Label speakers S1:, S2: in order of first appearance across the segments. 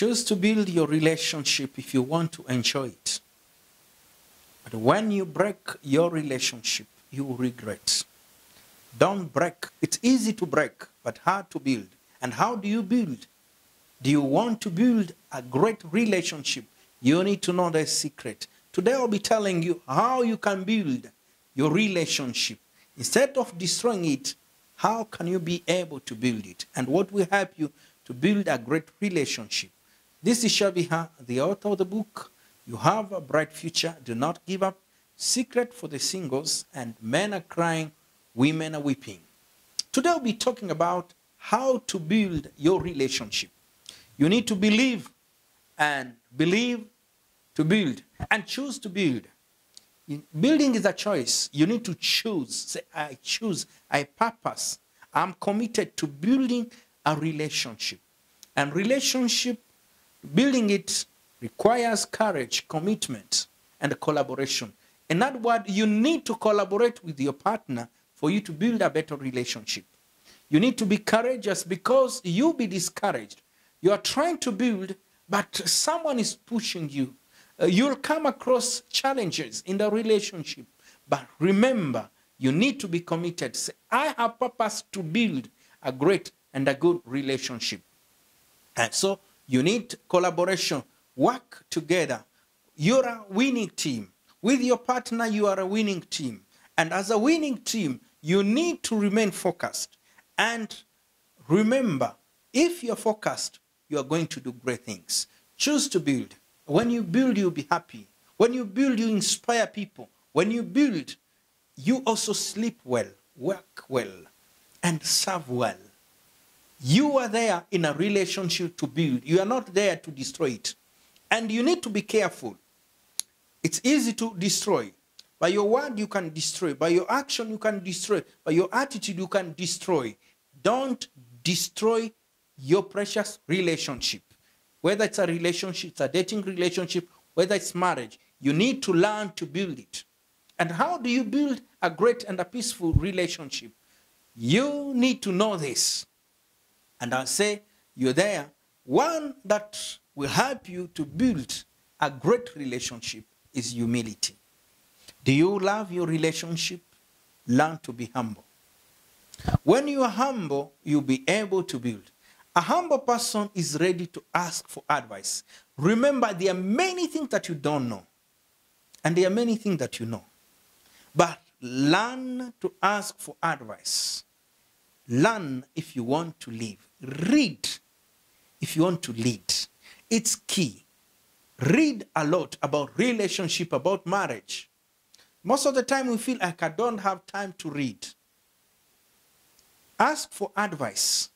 S1: Choose to build your relationship if you want to enjoy it. But when you break your relationship, you regret. Don't break. It's easy to break, but hard to build. And how do you build? Do you want to build a great relationship? You need to know the secret. Today I'll be telling you how you can build your relationship. Instead of destroying it, how can you be able to build it? And what will help you to build a great relationship? This is Syaviha, the author of the book. You have a bright future. Do not give up. Secret for the singles, and men are crying, women are weeping. Today we'll be talking about how to build your relationship. You need to believe and believe to build and choose to build. Building is a choice. You need to choose. Say, I choose, I purpose. I'm committed to building a relationship. And relationship, building it requires courage, commitment, and collaboration. In other words, you need to collaborate with your partner for you to build a better relationship. You need to be courageous because you'll be discouraged. You are trying to build, but someone is pushing you. Uh, you'll come across challenges in the relationship. But remember, you need to be committed. Say, I have purpose to build a great and a good relationship. And so you need collaboration. Work together. You're a winning team. With your partner, you are a winning team. And as a winning team, you need to remain focused. And remember, if you're focused, you are going to do great things. Choose to build. When you build, you'll be happy. When you build, you inspire people. When you build, you also sleep well, work well, and serve well. You are there in a relationship to build. You are not there to destroy it. And you need to be careful. It's easy to destroy. By your word, you can destroy. By your action, you can destroy. By your attitude, you can destroy. Don't destroy your precious relationship. Whether it's a relationship, it's a dating relationship, whether it's marriage, you need to learn to build it. And how do you build a great and a peaceful relationship? You need to know this. And I'll say, you're there. One that will help you to build a great relationship is humility. Do you love your relationship? Learn to be humble. When you are humble, you'll be able to build. A humble person is ready to ask for advice. Remember, there are many things that you don't know, and there are many things that you know. But learn to ask for advice. Learn if you want to live. Read if you want to lead. It's key. Read a lot about relationship, about marriage. Most of the time we feel like I don't have time to read. Ask for advice.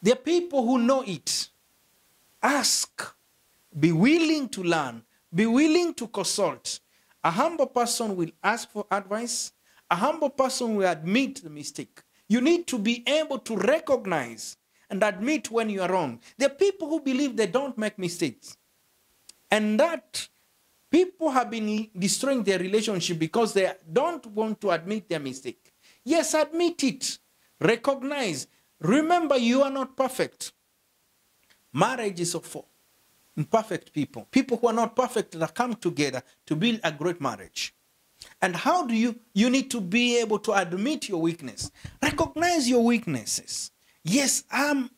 S1: There are people who know it. Ask. Be willing to learn. Be willing to consult. A humble person will ask for advice. A humble person will admit the mistake. You need to be able to recognize and admit when you are wrong. There are people who believe they don't make mistakes. And that people have been destroying their relationship because they don't want to admit their mistake. Yes, admit it. Recognize. Remember, you are not perfect. Marriage is for imperfect people, people who are not perfect that come together to build a great marriage. And how do you? You need to be able to admit your weakness, recognize your weaknesses. Yes, I'm,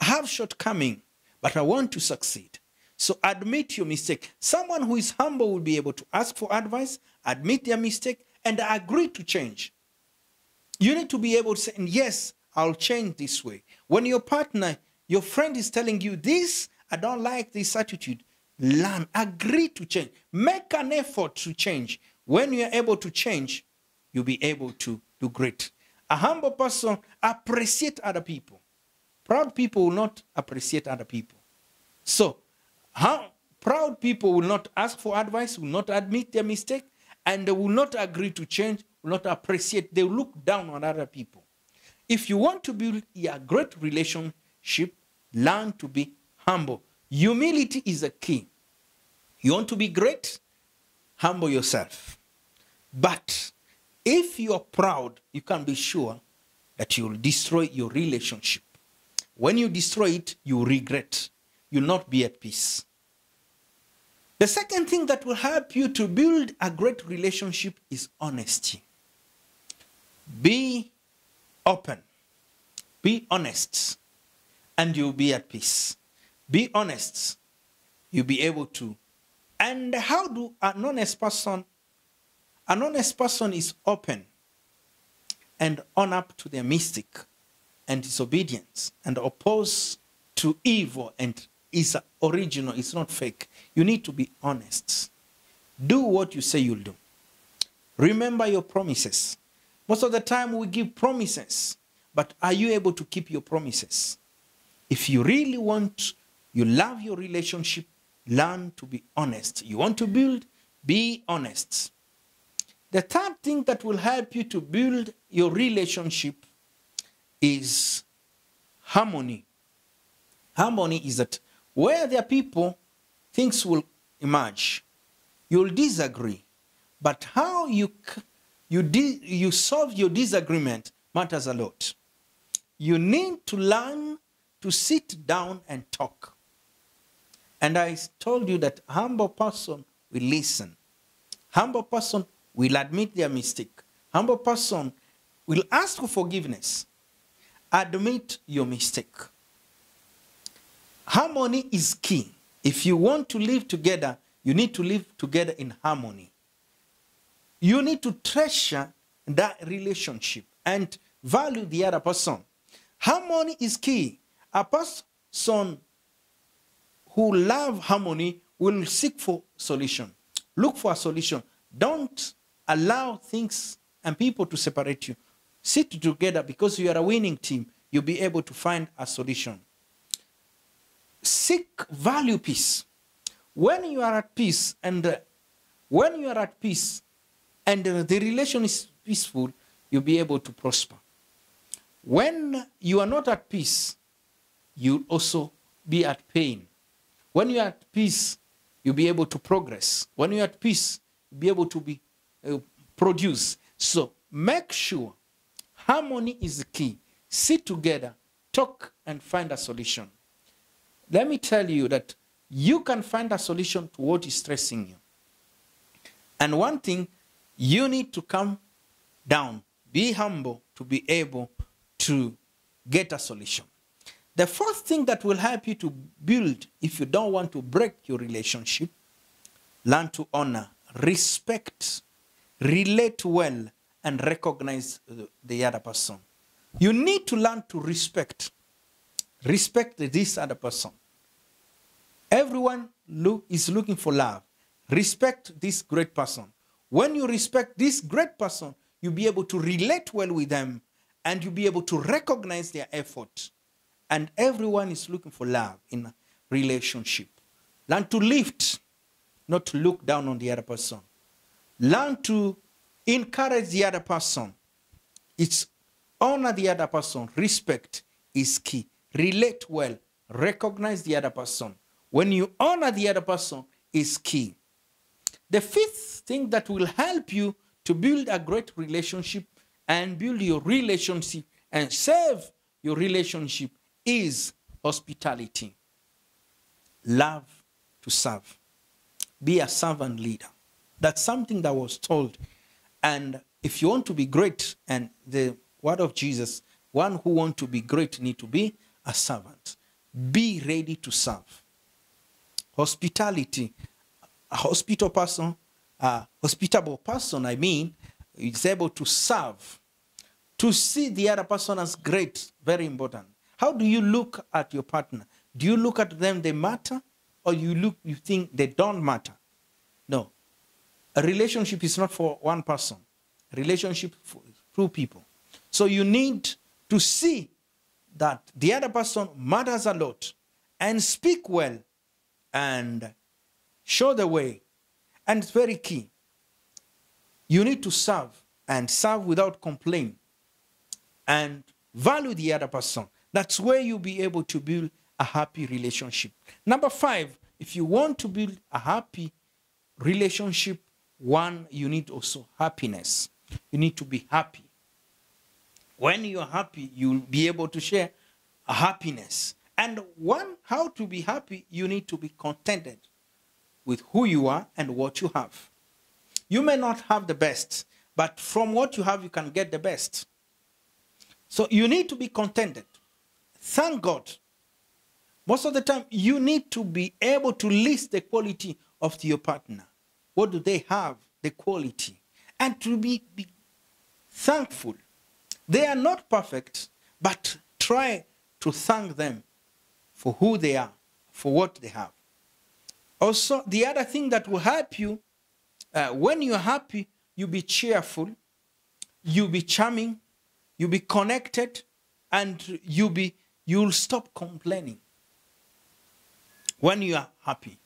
S1: I have shortcoming, but I want to succeed. So admit your mistake. Someone who is humble will be able to ask for advice, admit their mistake, and agree to change. You need to be able to say, yes, I'll change this way. When your partner, your friend is telling you this, I don't like this attitude, learn, agree to change, make an effort to change. When you are able to change, you'll be able to do great. A humble person appreciate other people. Proud people will not appreciate other people. So, how proud people will not ask for advice, will not admit their mistake, and they will not agree to change, will not appreciate. They look down on other people. If you want to build a great relationship, learn to be humble. Humility is a key. You want to be great? Humble yourself. But if you are proud, you can be sure that you will destroy your relationship. When you destroy it, you regret. you'll not be at peace. The second thing that will help you to build a great relationship is honesty. Be open, be honest, and you'll be at peace. Be honest, you'll be able to. And how do an honest person? An honest person is open and on up to their mystic and disobedience and oppose to evil and is original, it's not fake. You need to be honest. Do what you say you'll do. Remember your promises. Most of the time we give promises, but are you able to keep your promises? If you really want, you love your relationship, learn to be honest. You want to build, be honest. The third thing that will help you to build your relationship is harmony. Harmony is that where there are people, things will emerge. You'll disagree. But how you, you, you solve your disagreement matters a lot. You need to learn to sit down and talk. And I told you that humble person will listen. Humble person will admit their mistake. Humble person will ask for forgiveness. Admit your mistake. Harmony is key. If you want to live together, you need to live together in harmony. You need to treasure that relationship and value the other person. Harmony is key. A person who love harmony will seek for solution. Look for a solution. Don't allow things and people to separate you. Sit together because you are a winning team. You'll be able to find a solution seek value peace. When you are at peace and uh, when you are at peace and uh, the relation is peaceful, you'll be able to prosper. When you are not at peace, you'll also be at pain. When you are at peace, you'll be able to progress. When you're at peace, you'll be able to be uh, produce. So make sure harmony is the key. Sit together, talk, and find a solution. Let me tell you that you can find a solution to what is stressing you. And one thing, you need to come down, be humble to be able to get a solution. The first thing that will help you to build, if you don't want to break your relationship, learn to honor, respect, relate well, and recognize uh, the other person. You need to learn to respect. Respect this other person. Everyone look, is looking for love. Respect this great person. When you respect this great person, you'll be able to relate well with them and you'll be able to recognize their effort. And everyone is looking for love in a relationship. Learn to lift, not to look down on the other person. Learn to encourage the other person. It's honor the other person. Respect is key. Relate well. Recognize the other person when you honor the other person is key. The fifth thing that will help you to build a great relationship and build your relationship and save your relationship is hospitality. Love to serve. Be a servant leader. That's something that was told. And if you want to be great, and the word of Jesus, one who want to be great need to be a servant. Be ready to serve hospitality. A hospital person, a hospitable person, I mean, is able to serve, to see the other person as great, very important. How do you look at your partner? Do you look at them they matter, or you look you think they don't matter? No. A relationship is not for one person. A relationship for two people. So you need to see that the other person matters a lot and speak well and show the way. And it's very key. You need to serve and serve without complaint and value the other person. That's where you'll be able to build a happy relationship. Number five, if you want to build a happy relationship, one, you need also happiness. You need to be happy. When you're happy, you'll be able to share a happiness And one, how to be happy, you need to be contented with who you are and what you have. You may not have the best, but from what you have, you can get the best. So you need to be contented. Thank God. Most of the time, you need to be able to list the quality of your partner. What do they have? The quality. And to be, be thankful. They are not perfect, but try to thank them for who they are, for what they have. Also, the other thing that will help you uh, when you're happy, you be cheerful, you be charming, you be connected, and you be you'll stop complaining when you are happy.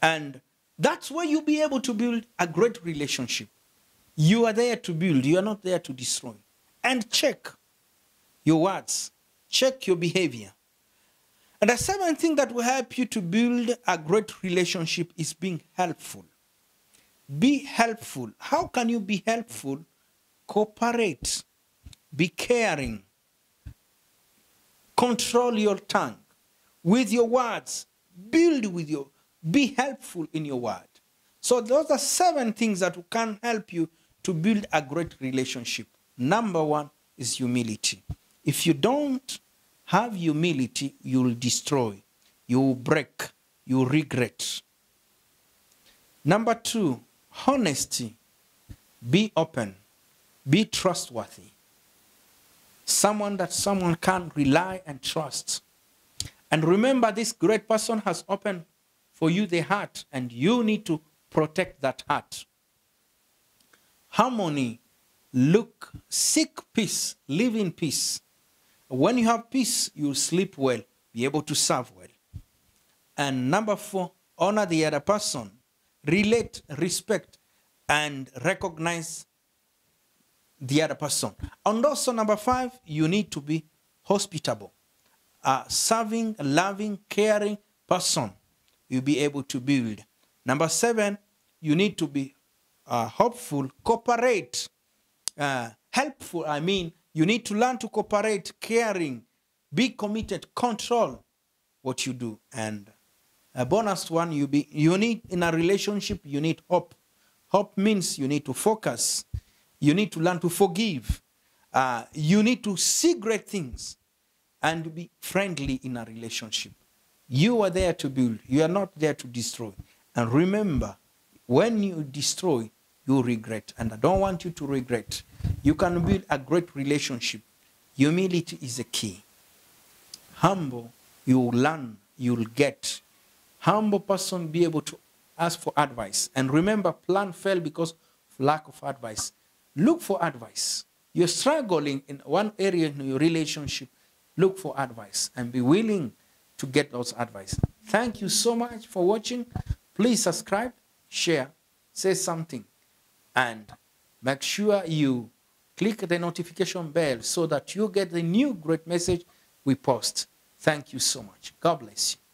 S1: And that's where you'll be able to build a great relationship. You are there to build, you are not there to destroy. And check your words, check your behavior. And the seventh thing that will help you to build a great relationship is being helpful. Be helpful. How can you be helpful? Cooperate. Be caring. Control your tongue. With your words, build with your, be helpful in your word. So those are seven things that can help you to build a great relationship. Number one is humility. If you don't have humility, you'll destroy, you'll break, you'll regret. Number two, honesty. Be open, be trustworthy. Someone that someone can rely and trust. And remember, this great person has opened for you the heart, and you need to protect that heart. Harmony, look, seek peace, live in peace. When you have peace, you sleep well, be able to serve well. And number four, honor the other person, relate, respect, and recognize the other person. And also, number five, you need to be hospitable, a serving, loving, caring person. You'll be able to build. Number seven, you need to be uh, hopeful, cooperate, uh, helpful. I mean, you need to learn to cooperate, caring, be committed, control what you do. And a bonus one, you be you need in a relationship, you need hope. Hope means you need to focus. You need to learn to forgive. Uh, you need to see great things and be friendly in a relationship. You are there to build. You are not there to destroy. And remember, when you destroy, you regret. And I don't want you to regret. You can build a great relationship. Humility is the key. Humble, you will learn, you will get. Humble person be able to ask for advice. And remember, plan fail because of lack of advice. Look for advice. You're struggling in one area in your relationship. Look for advice and be willing to get those advice. Thank you so much for watching. Please subscribe, share, say something, and make sure you click the notification bell so that you get the new great message we post. Thank you so much. God bless you.